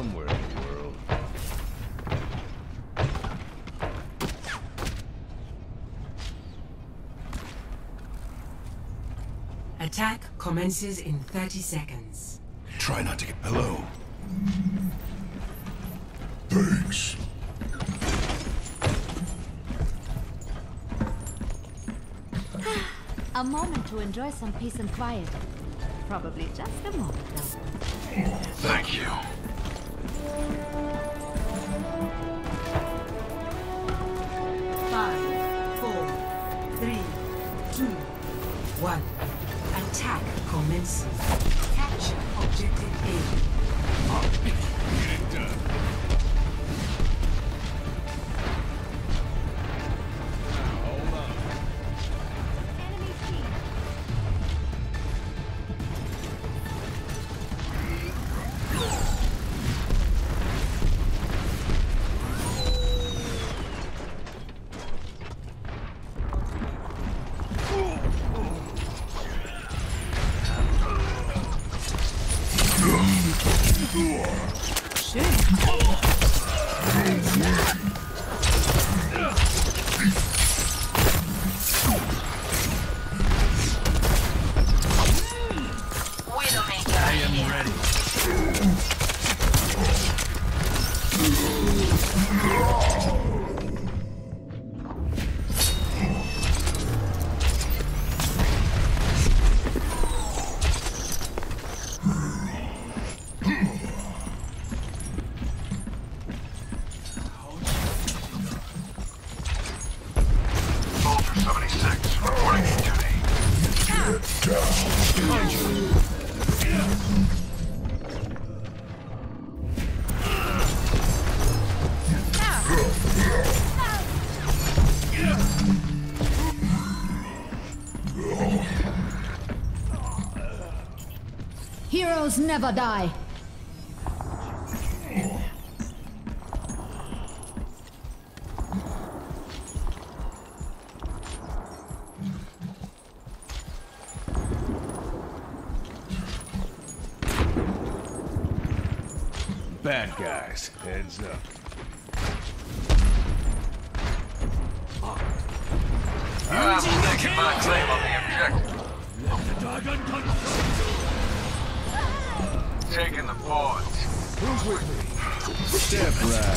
somewhere in the world. Attack commences in 30 seconds. Try not to get... Hello. Thanks. A moment to enjoy some peace and quiet. Probably just a moment, though. Thank you. Five, four, three, two, one. Attack commences. Capture objective A. Never die.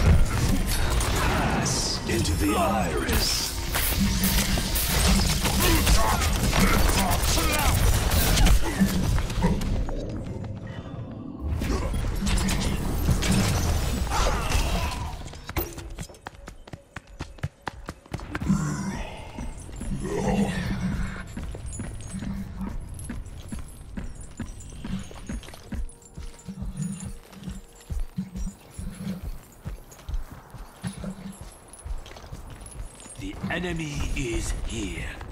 Right Into the iris. The enemy is here.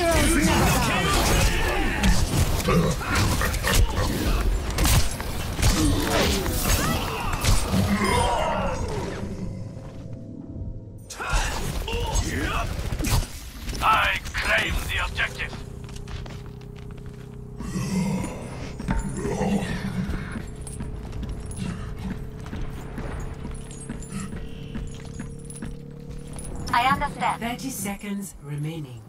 Heroes never die. I claim the objective. I understand. 30 seconds remaining.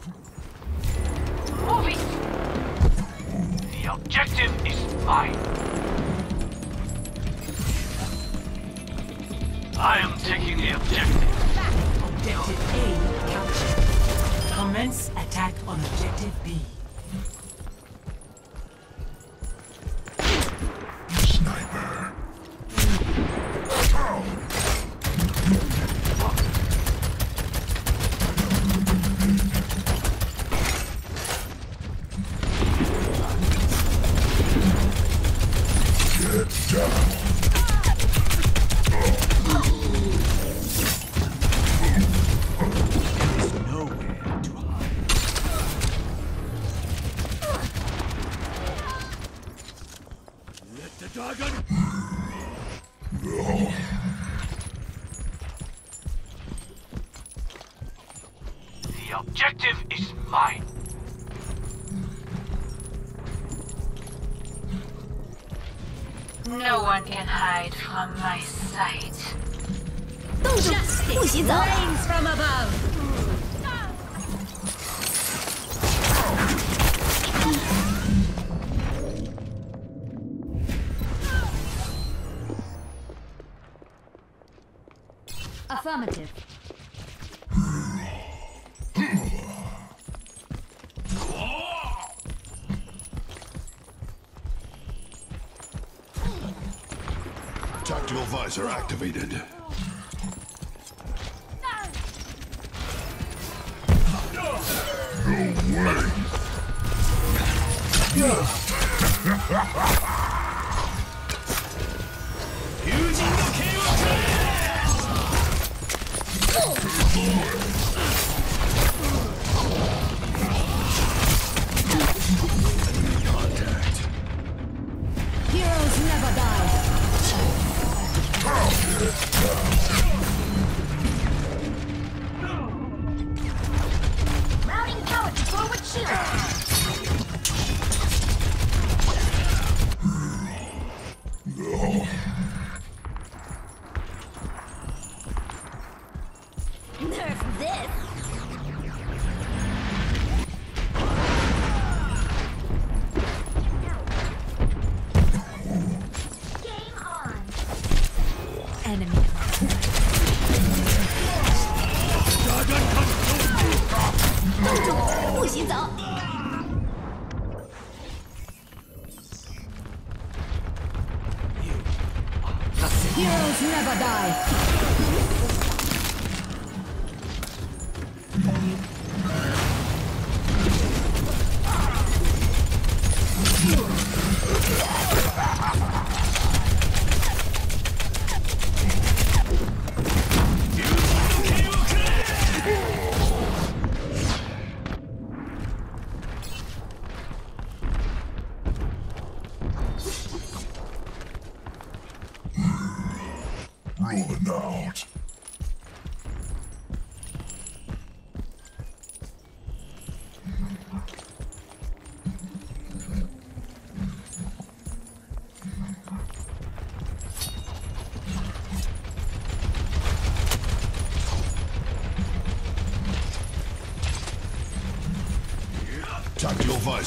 I am taking the objective. Objective A captured. Commence attack on objective B. objective is mine. No one can hide from my sight. Justice reigns from above. Affirmative. Tactical activated. Heroes never die. Mounting power to forward shield. Never die.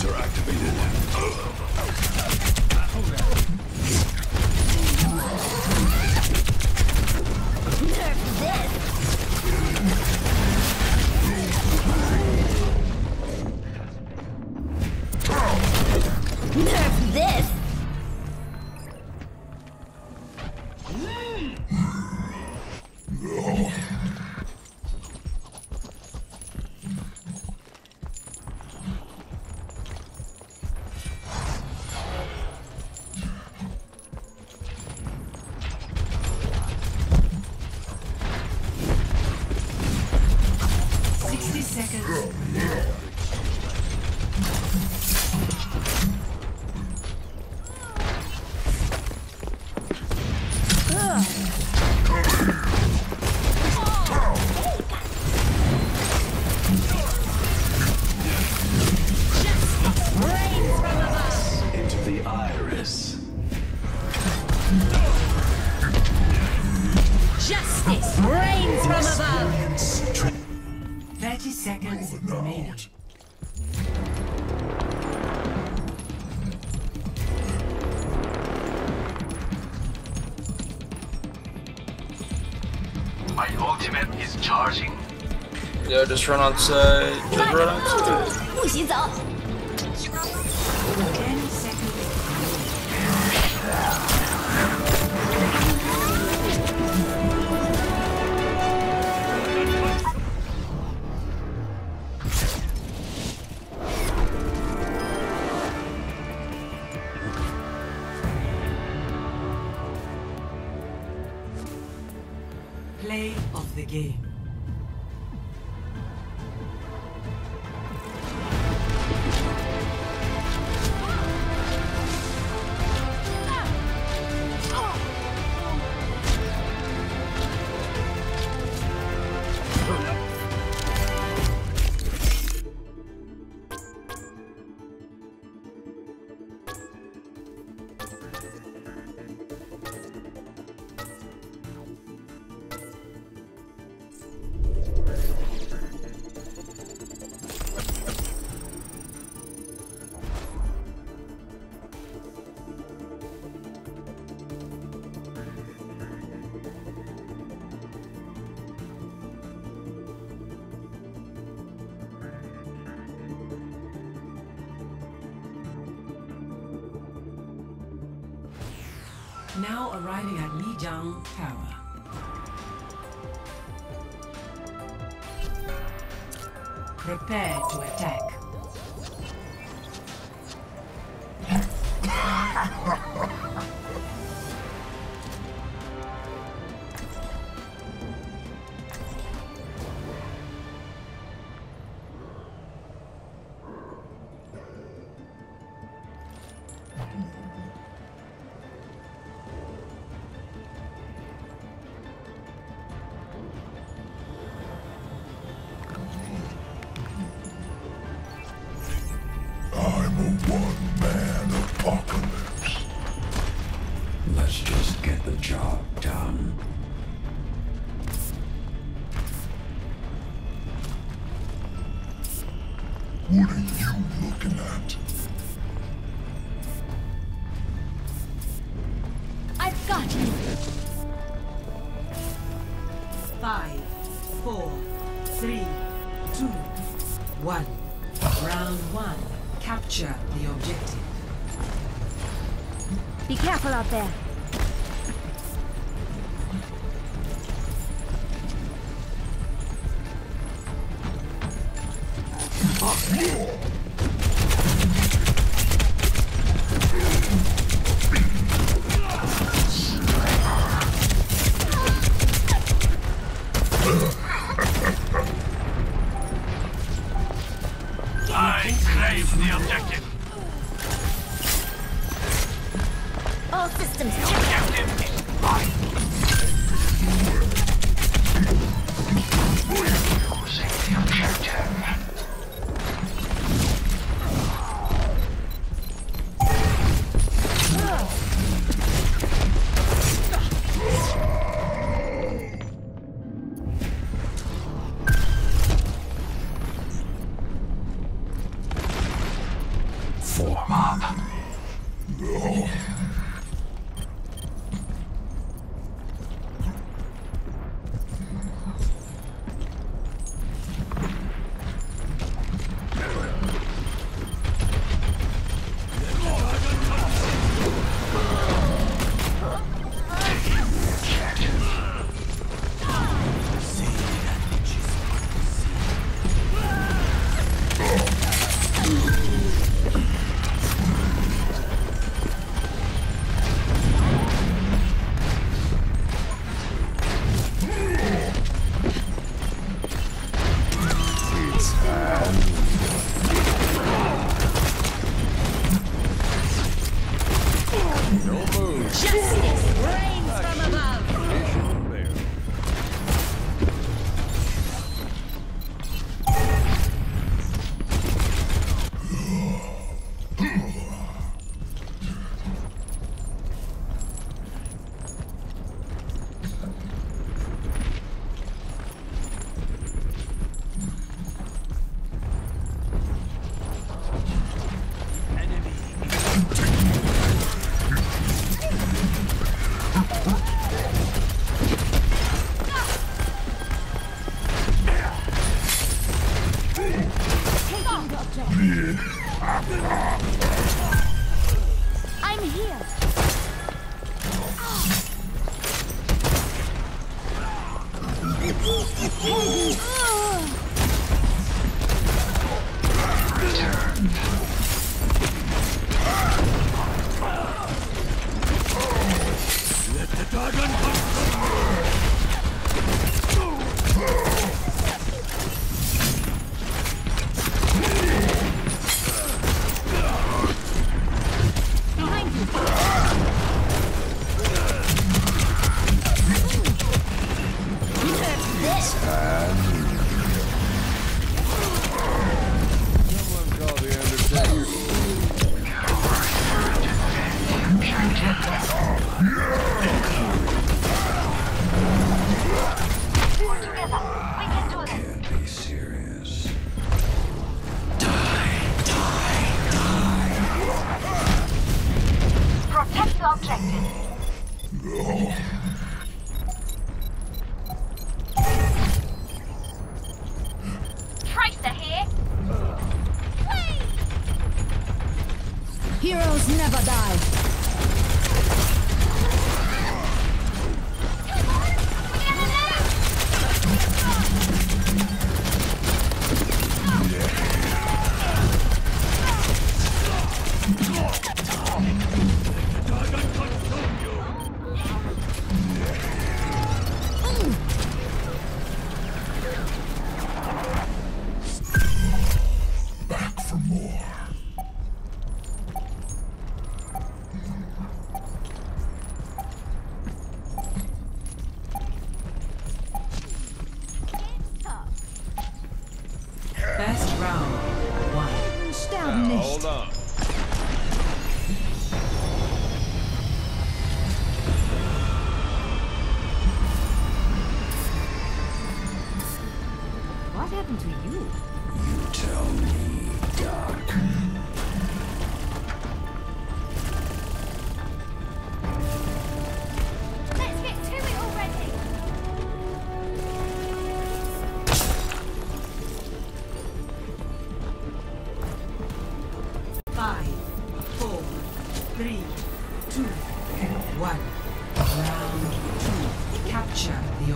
Visor activated. So just run outside. Just run outside. now arriving at Lijiang Tower. Prepare to one. Be careful out there. Oh,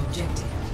objective.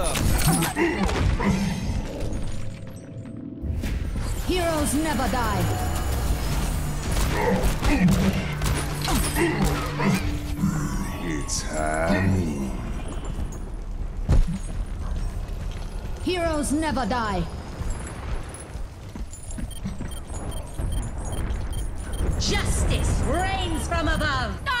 up. Heroes never die. It's time. Heroes never die. Justice reigns from above. Come.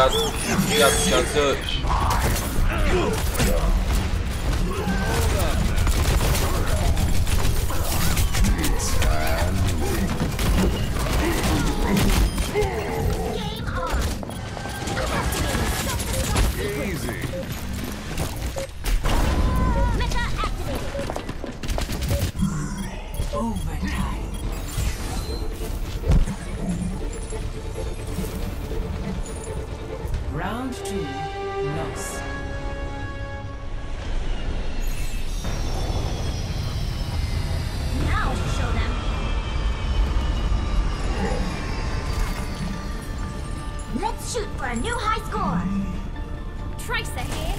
Just, just, just, Shoot for a new high score. Tracer here.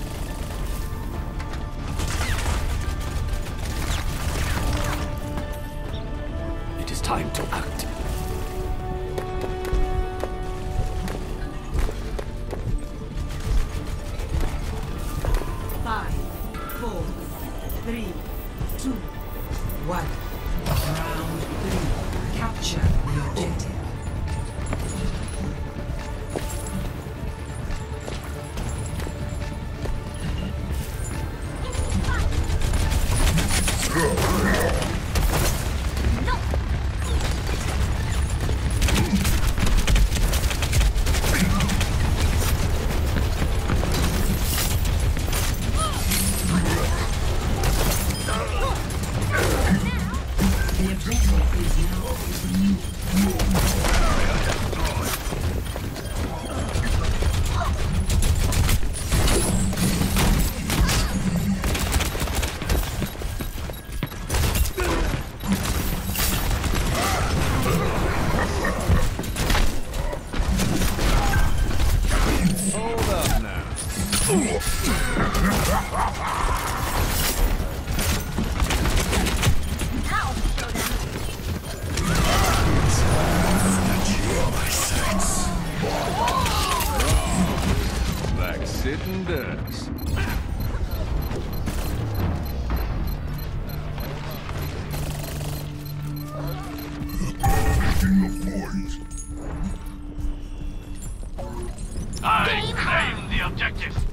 It is time to act. I claim the objective.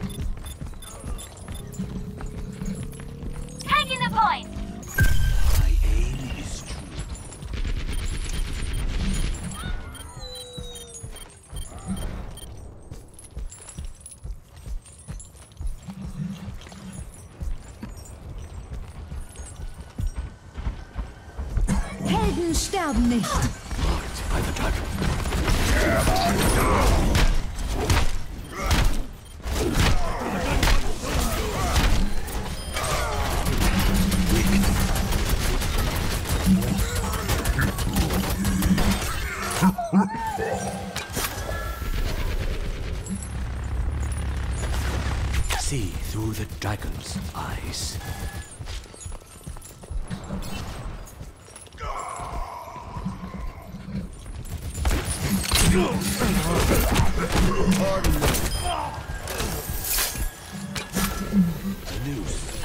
see through the dragon's eyes. Noose.